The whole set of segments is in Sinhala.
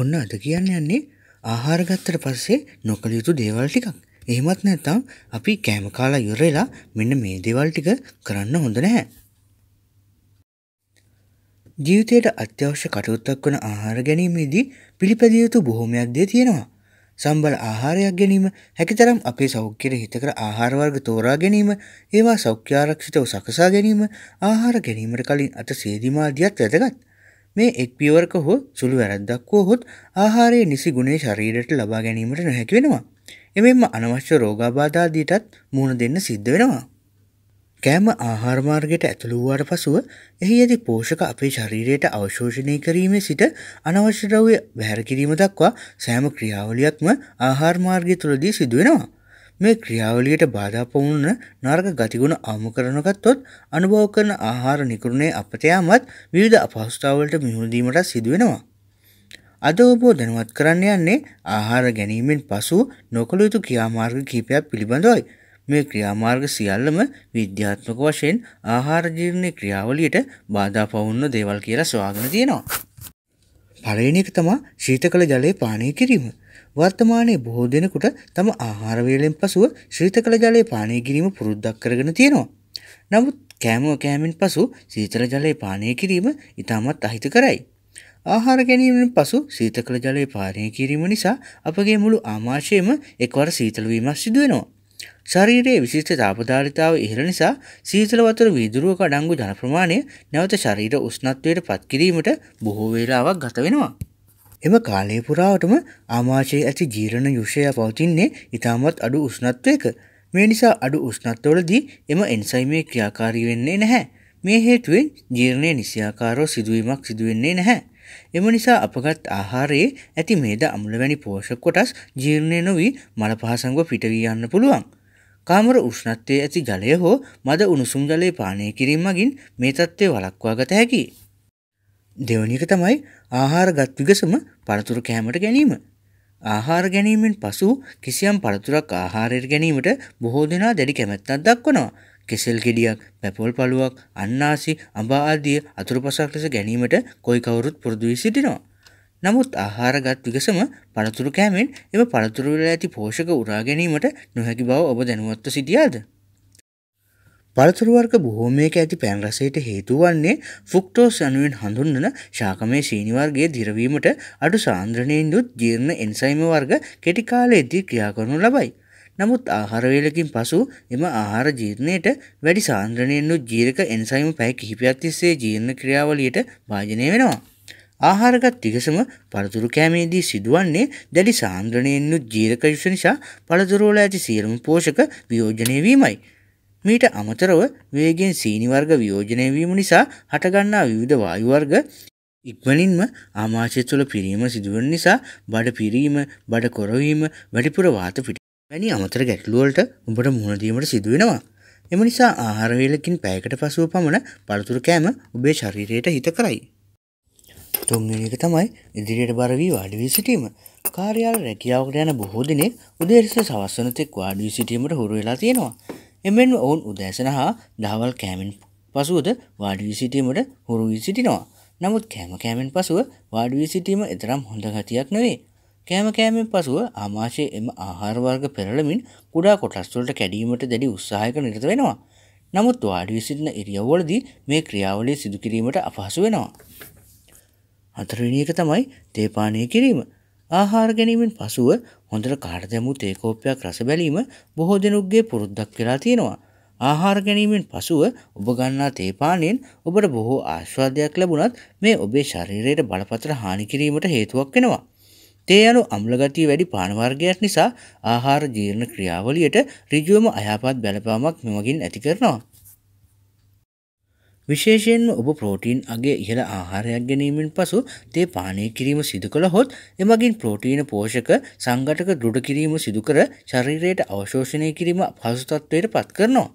ඔන්න අද කියන්න යන්නේ ආහාර ගත්තට පස්සේ නොකළ යුතු දේවල් ටිකක්. එහෙමත් නැත්නම් අපි කෑම කාලා ඉවර වෙලා මෙන්න මේ දේවල් ටික කරන්න හොඳ නැහැ. ජීවිතයට අත්‍යවශ්‍ය කටයුත්තක් වන ආහාර ගැනීමේදී පිළිපැදිය යුතු බොහෝමයක් දේ තියෙනවා. සම්බල ආහාරයක් ගැනීම හැකිතරම් අපේ සෞඛ්‍යයට හිතකර ආහාර වර්ග තෝරා ගැනීම ඒවා සෞඛ්‍යාරක්ෂිතව සකසා ගැනීම ආහාර ගැනීමට කලින් අත සේදිමාදියත් වැදගත්. මේ එක් පියවරක හෝ සුළු වැරද්දක් වූහොත් ආහාරයේ නිසි ගුණේ ශරීරයට ලබා ගැනීමට නොහැකි වෙනවා. එමෙන්ම අනවශ්‍ය රෝගාබාධාදීටත් මුහුණ දෙන්න සිද්ධ වෙනවා. කෑම ආහාරමාර්ගයට ඇතුළු වූවාට පසුව එහි ඇති පෝෂක අපේ ශරීරයට අවශෝෂණය කිරීමේ සිට අනවශ්‍ය ද්‍රව්‍ය බැහැර කිරීම දක්වා සෑම ක්‍රියාවලියක්ම ආහාරමාර්ගය තුළදී සිදුවෙනවා. මේ ක්‍රියාවලියට බාධා පවුන්න නර්ග ගතිගුණ අවම කරනගත්තොත් අනුභව කරන ආහාර නිකරුණේ අපතයාමත් විවිධ අපහස්ථාවලට මිහුණදීමට සිදුවෙනවා. අද ඔබෝ දැනුවත් කරන්න යන්නේ ආහාර ගැනීමෙන් පසු නොකළ යුතු ක්‍රියාමාර්ග කීපයක් පිළිබඳවයි. මේ ක්‍රියාමාර්ග සියල්ලම විද්‍යාත්මක වශයෙන් ආහාරජීර්ණය ක්‍රියාවලියට බාධා පවුන්න දේවල් කියලා ස්වාගන තියෙනවා. පලවෙනි එක තමා ශීත කළ ජලය පානය කිරීම. වර්තමානයේ බොහෝ දෙනෙකුට තම ආහාරවේලෙන් පසුව ශ්‍රීත කළ ජලය පානය කිරීම පුරුද්දක් කරගෙන තියෙනවා. නමුත් කෑමෝ කෑමෙන් පසු සීතල ජලය පානය කිරීම ඉතාමත් අහිත කරයි. ආහාර ගැනීමෙන් පසු සීත කළ ජලය පානය කිරීම නිසා අපගේ මුළු ආමාශයම එක්වර සීතලවීමක් සිදුවෙනවා. ශරීරයේ විශිෂ්ට තාපධාරිතාව ඉහළ නිසා සීතල වතුර වීදුරුවක අඩංගු ජන ප්‍රමාණය නැවත ශරීර උෂ්ණත්වයට පත්කිරීමට බොහෝ වේලාවක් ගත වෙනවා. එම කාලය පුරාවටම ආමාශයේ ඇති ජීරණ යුෂය පවතින්නේ ඉතාමත් අඩු උෂ්ණත්වයක. මේ නිසා අඩු උෂ්ණත්වවලදී එම එන්සයිමේ ක්‍රියාකාරී වෙන්නේ නැහැ. මේ හේතුවෙන් ජීර්ණය නිසියාකාරෝ සිදුවීමක් සිදුවෙන්නේ නැහැ. එම නිසා අපගත් ආහාරයේ ඇති මේද අමුල වැනි පෝෂක කොටස් ජීර්ණය නොවී මල පහසංගව පිටවී යන්න පුළුවන්. කාමර උෂ්ණත්වයේ ඇති ජලය හෝ මද උණුසුම් ජලය පානය කිරීම මගින් මේ තත්ත්වය වලක්වා ගත හැකි. දෙවනික තමයි ආහාරගත් විගසම පළතුරු කෑමට ගැනීම. ආහාර ගැනීමෙන් පසු කිසියම් පළතුරක් ආහාරයට ගැනීමට බොහෝ දෙනා දැඩි කැමැත්තක් දක්වනවා. කෙසෙල් ගෙඩියක් පැපොල් පළුවක් අන්නාසි අඹා ආදිය අතුරුපසක් ලෙස ගැනීමට කොයි කවුරුත් පුරුදු වී සිටිනවා. නමුත් ආහාරගත් විගසම පළතුරු කෑමෙන් එම පළතුරු වල ඇති පෝෂක උරා ගැනීමට නොහැකි බව ඔබ දැනුවත්ව සිටියාද? පළතුරු වර්ග බොහෝමයක ඇති පැන් රසයට හේතු වන්නේ ෆුක්ටෝස් යනුවෙන් හඳුන්වන ශාකමය සීනි වර්ගයේ දිරවීමට අඩු සාන්ද්‍රණයෙන් යුත් ජීර්ණ එන්සයිම වර්ග කෙටි කාලයේදී ක්‍රියා කරනු ලබයි. නමුත් ආහාර වේලකින් පසු එම ආහාර ජීර්ණයට වැඩි සාන්ද්‍රණයෙන් යුත් ජීරක එන්සයිම පැය කිහිපයක් තිස්සේ ජීර්ණ ක්‍රියාවලියට භාජනය වෙනවා. ආහාරගත් තිගසම පළතුරු කෑමේදී සිදුවන්නේ දැඩි සාන්ද්‍රණයෙන් යුත් ජීරක යුෂ නිසා පළතුරු වල ඇති සියලුම පෝෂක වියෝජනය වීමයි. මීට අමතරව වේගෙන් සීනි වර්ග වියෝජනය වීම නිසා හටගන්නා විවිධ වායු වර්ග ඉක්මනින්ම ආමාශය තුළ පිරීම සිදුවන නිසා බඩ පිරීම බඩ කොරවීම වැඩිපුර වාත පිට වැනි අමතර ගැටලුවලට උඹට මුහුණදීමට සිදුවෙනවා. එම නිසා ආහාරවේලකින් පැයකට පසුව පමණ පළතුරු කෑම ඔබේ ශරීරයට හිත කරයි. තුන්වෙනි එක තමයි ඉදිරියට බර වී වාඩි වී සිටීම. කාර්යාල රැකියාවකට යන බොහෝ දෙනෙක් උදේ සිට සවස් වන තෙක් වාඩි වී සිටීමට හුරු වෙලා තියෙනවා. එමෙන්ම ඔවුන් උදෑසන හා දහවල් කෑමෙන් පසුවද වාඩි වී සිටීමට හුරු වී සිටිනවා. නමුත් කෑම කෑමෙන් පසුව වාඩි වී සිටීම එතරම් හොඳ ගතියක් නෙවෙයි. කෑම කෑමෙන් පසුව ආමාශයේ එම ආහාර වර්ග පෙරළමින් කුඩා කොටස් වලට කැඩීමට දැඩි උත්සාහයක නිරත වෙනවා. නමුත් වාඩි වී සිටින ඉරියව්වලදී මේ ක්‍රියාවලිය සිදු කිරීමට අපහසු වෙනවා. හතරවෙනි එක තමයි තේ පානය කිරීම. ආහාර ගැනීමෙන් පසුව හොඳට කාට දැමූ තේකෝප්පයක් රස බැලීම බොහෝ දෙනුක්ගේ පුරුද්දක් වෙලා තියෙනවා. ආහාර ගැනීමෙන් පසුව ඔබ ගන්නා තේපානයෙන් ඔබට බොහෝ ආශ්වාදයක් ලැබුණත් මේ ඔබේ ශරීරයට බලපතර හානි කිරීමට හේතුවක් වෙනවා. තේ යනු අම්ලගතිය වැඩි පානවර්ගයක් නිසා ආහාර ජීර්ණ ක්‍රියාවලියට රිජුවම අයහපත් බැලපාමක් මෙමගින් ඇති කරනවා. විශේෂයෙන්ම ඔබ ප්‍රෝටීන් අගේ ඉහළ ආහාරයක් ගැනීමෙන් පසු තේ පානය කිරීම සිදු කළ හොත් එමගින් ප්‍රෝටීන පෝෂක සංගටක දෘඩ කිරීම සිදුකර ශරීරයට අවශෝෂණය කිරීම පහසුතත්වයට පත් කරනවා.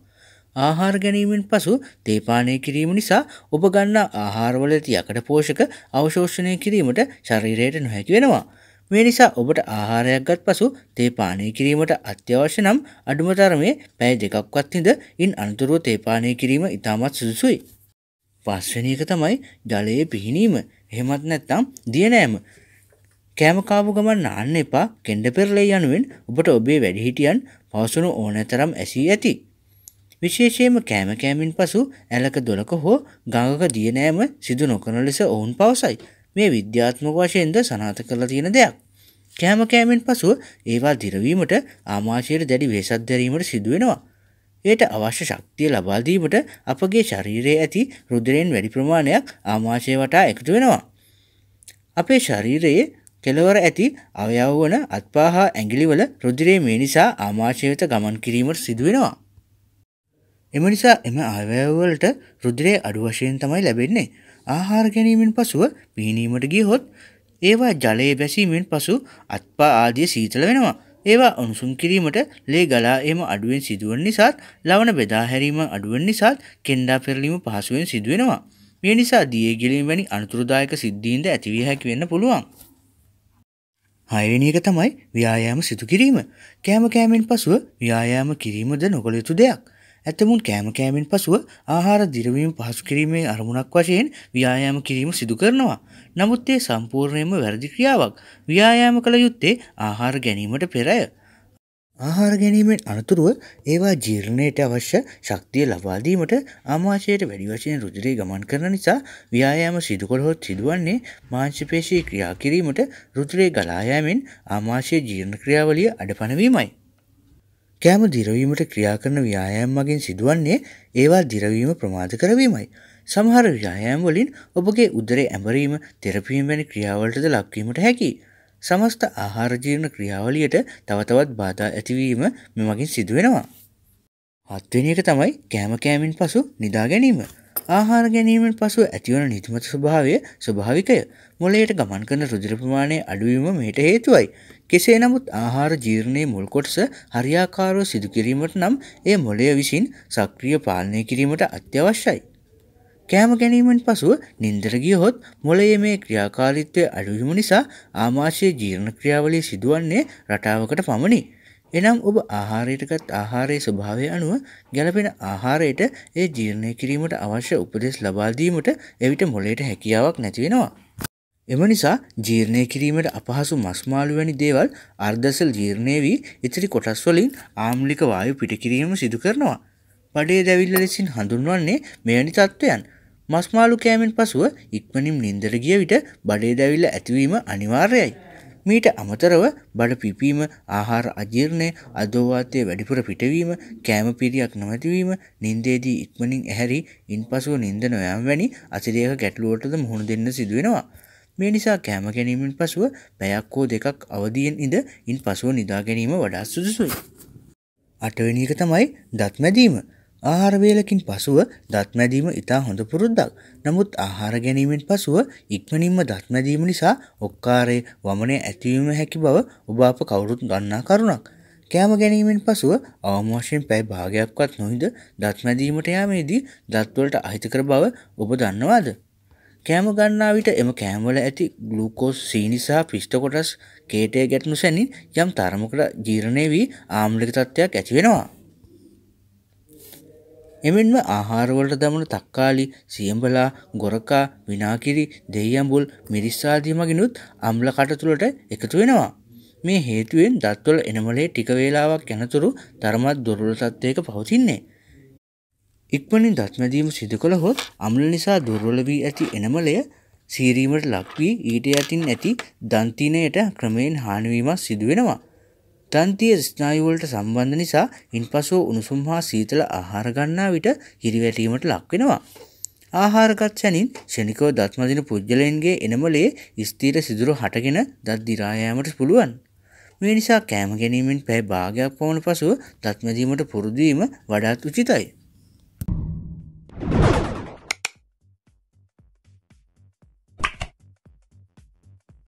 ආහාර ගැනීමෙන් පසු තේපානය කිරීම නිසා ඔබ ගන්න ආහාරවල ඇති යකට පෝෂක අවශෝෂණය කිරීමට ශරීරයට නොහැකි වෙනවා. මේ නිසා ඔබට ආහාරයක් ගත් පසු තේපානය කිරීමට අත්‍යවශ්‍ය නම් අඩුමතරමේ පැය දෙකක්වත් හිද ඉන් අනතුරුව තේපානය කිරීම ඉතාමත් සුදුසුයි. පස්වැනි එක තමයි ජලයේ පිහිනීම එහෙමත් නැත්තම් දියනෑම කෑමකාපු ගමන් නාන්න එපා කෙන්ඩ පෙරලේ යනුවෙන් ඔබට ඔබේ වැඩිහිටියන් පවසුණු ඕනතරම් ඇසී ඇති. විශේෂයම කෑමකෑමින් පසු ඇලක දොලක හෝ ගඟක දියනෑම සිදු නොකන ලෙස ඔවුන් පවසයි. මේ විද්‍යාත්මක වශයෙන්ද සනාත කරලා තියෙන දෙයක්. කෑමකෑමෙන් පසුව ඒවා දිරවීමට ආමාශයට දැඩි වේසත් දැරීමට සිදුවෙනවා. එයට අවශ්‍ය ශක්තිය ලබාදීමට අපගේ ශරීරයේ ඇති රුදරයෙන් වැඩි ප්‍රමාණයක් ආමාශය වටා එකතු වෙනවා. අපේ ශරීරයේ කෙලවර ඇති අවයව වන අත්පා හා ඇඟිලිවල රුදිරේ මේ නිසා ආමාශය වෙත ගමන් කිරීමට සිදුවෙනවා. එම නිසා එම අවයවවලට රුදිරේ අඩු වශයෙන් තමයි ලැබෙන්නේ. ආහාර ගැනීමෙන් පසුව පිහිනීමට ගියහොත් ඒවා ජලයේ බැසීමෙන් පසු අත්පා ආදිය සීතල වෙනවා. ඒවා උණුසුම් කිරීමට ලේ ගලා එම අඩුවෙන් සිදුවන් නිසාත් ලවන බෙදා හැරීම අඩුවන් නිසාත් කෙන්ඩා පෙරලීම පහසුවෙන් සිදුවෙනවා. මේ නිසා දියගිලීම වැනි අනතුරුදායක සිද්ධීන්ද ඇතිවිය හැකි වෙන්න පුළුවන්. හයවෙනි එක තමයි ව්‍යායාම සිදු කිරීම. කෑම කෑමෙන් පසුව ව්‍යායාම කිරීමද නොකළ යුතු දෙයක්. ඇතමුන් කෑම කෑමෙන් පසුව ආහාර දිරවීම පහසු කිරීමේ අරමුණක් වශයෙන් ව්‍යායාම කිරීම සිදු කරනවා. නමුත් ඒ සම්පූර්ණයෙන්ම වැරදි ක්‍රියාවක්. ව්‍යායාම කළ යුත්තේ ආහාර ගැනීමට පෙරය. ආහාර ගැනීමෙන් අනතුරුව ඒවා ජීර්ණයට අවශ්‍ය ශක්තිය ලබාදීමට ආමාශයට වැඩි වශයෙන් රුදිරේ ගමන් කරන නිසා ව්‍යායාම සිදුකොළහොත් සිදුවන්නේ මාංශපේශී ක්‍රියා කිරීමට රුදිරේ ගලායෑමෙන් ආමාශය ජීර්ණ ක්‍රියාවලිය අඩපනවීමයි. කෑම දිරවීමට ක්‍රියා කරන ව්‍යායම් මගින් සිදුවන්නේ ඒවා දිරවීම ප්‍රමාද කරවීමයි. සමහර ව්‍යායම් වලින් ඔබගේ උදරේ ඇමරීම තෙරපීම් වැනි ක්‍රියාවලටද ලක්වීමට හැකි. සමස්ත ආහාරජීර්ණ ක්‍රියාවලියට තවතවත් බාධා ඇතිවීම මෙමගින් සිදුවෙනවා. හත්වෙනි එක තමයි කෑම කෑමින් පසු නිදා ගැනීම. ආහාර ගැනීමෙන් පසුව ඇතිවන නිතිමත ස්වභාවය ස්වභාවිකය. මොලයට ගමන් කරන රුදිර ප්‍රමාණය අඩුවීම මෙයට හේතුවයි. කෙසේ නමුත් ආහාර ජීර්ණයේ මුල් කොටස හරියාකාරව සිදු කිරීමට නම් එය මොලය විසින් සක්‍රිය පාලනය කිරීමට අත්‍යවශ්‍යයි. කෑම ගැනීමෙන් පසුව නින්දර ගියහොත් මොලයේ මේ ක්‍රියාකාරීත්වය අඩුවීම නිසා ආමාශයේ ජීර්ණ ක්‍රියාවලිය සිදුවන්නේ රටාවකට පමණි. එනම් ඔබ ආහාරයටගත් ආහාරයේ ස්වභාවය අනුව ගැලපෙන ආහාරයට ඒ ජීර්ණය කිරීමට අවශ්‍ය උපදෙස් ලබාදීමට එවිට මොලේට හැකියාවක් නැතිවෙනවා. එම නිසා ජීර්ණය කිරීමට අපහසු මස්මාලු වැනි දේවල් අර්ධසල් ජීර්ණය වී ඉතිරි කොටස් වලින් ආම්ලික වායු පිටකිරීම සිදු කරනවා. බඩේ දැවිල්ල ලෙසින් හඳුන්වන්නේ මෙවැනි තත්ත්වයන්. මස්මාලු කෑමෙන් පසුව ඉක්මනින් නින්දර ගිය විට බඩේ දැවිල්ල ඇතිවීම අනිවාර්යයි. මීට අමතරව බඩ පිපීම ආහාර අජීර්ණය අදෝවාතය වැඩිපුර පිටවීම කෑම පිරියක් නොමැතිවීම නින්දේදී ඉක්මනින් ඇහැරි ඉන් පසුව නින්ද නොයම් වැනි අසිරයක ගැටලුවටද මුහුණ දෙන්න සිදුවෙනවා. මේ නිසා කෑම ගැනීමෙන් පසුව පැයක් හෝ දෙකක් අවදියෙන් ඉඳ ඉන් පසුව නිදා ගැනීම වඩා සුදුසුයි. අටවෙනි එක තමයි දත් මැදීම. ආහාර වේලකින් පසුව දත් මැදීම ඉතා හොඳ පුරුද්දක්. නමුත් ආහාර ගැනීමෙන් පසුව ඉක්මනින්ම දත් මැදීම නිසා ඔක්කාරයේ වමනය ඇතිවීම හැකි බව ඔබ අප කවුරුත් ගන්නා කරුණක්. කෑම ගැනීමෙන් පසුව අවම වශයෙන් පැයි භාගයක්වත් නොහිද දත් මැදීමට යාමේදී දත්වලට අහිතකර බව ඔබ දන්නවාද. කෑම ගන්නා විට එම කෑම්වල ඇති ගලූකෝස් සීනිසා පිෂ්ට කොටස් කේටය ගැටනු සැනින් යම් තරමකට ජීරණය වී ආම්ලික තත්ත්වයක් ඇතිවෙනවා. එමෙන්ම ආහාරවලට දමන තක්කාලි සියම්බලා ගොරකා විනාකිරි දෙයියම්බුල් මිරිස්සාදී මගිනුත් අම්ල කටතුළට එකතු වෙනවා. මේ හේතුවෙන් දත්වල එනමලේ ටික වේලාවක් යනතුරු තරමත් දුර්වල තත්ත්වයක පවතින්නේ. ඉක්මනින් දත්මැදීම සිදු කළ හොත් අම්ල නිසා දුර්වල වී ඇති එනමලය සීරීමට ලක්වී ඊට යටින් ඇති දන්තිනයට ක්‍රමයෙන් හානිවීමක් සිදුවෙනවා. දන්තිය ස්නායුවලට සම්බන්ධ නිසා ඉන් පසුව උණුසුම් හා සීතල ආහාර ගන්නා විට හිරිවැටීමට ලක්වෙනවා. ආහාරගත් සැනින් ෂණිකව දත්මදින පුද්ගලයන්ගේ එනමලේ ස්තීර සිදුරු හටගෙන දත් දිරායෑමට පුළුවන්. මේ නිසා කෑම ගැනීමෙන් පැයි භාගයක් පවන පසුව දත්මැදීමට පුරුදීම වඩාත් උචිතයි.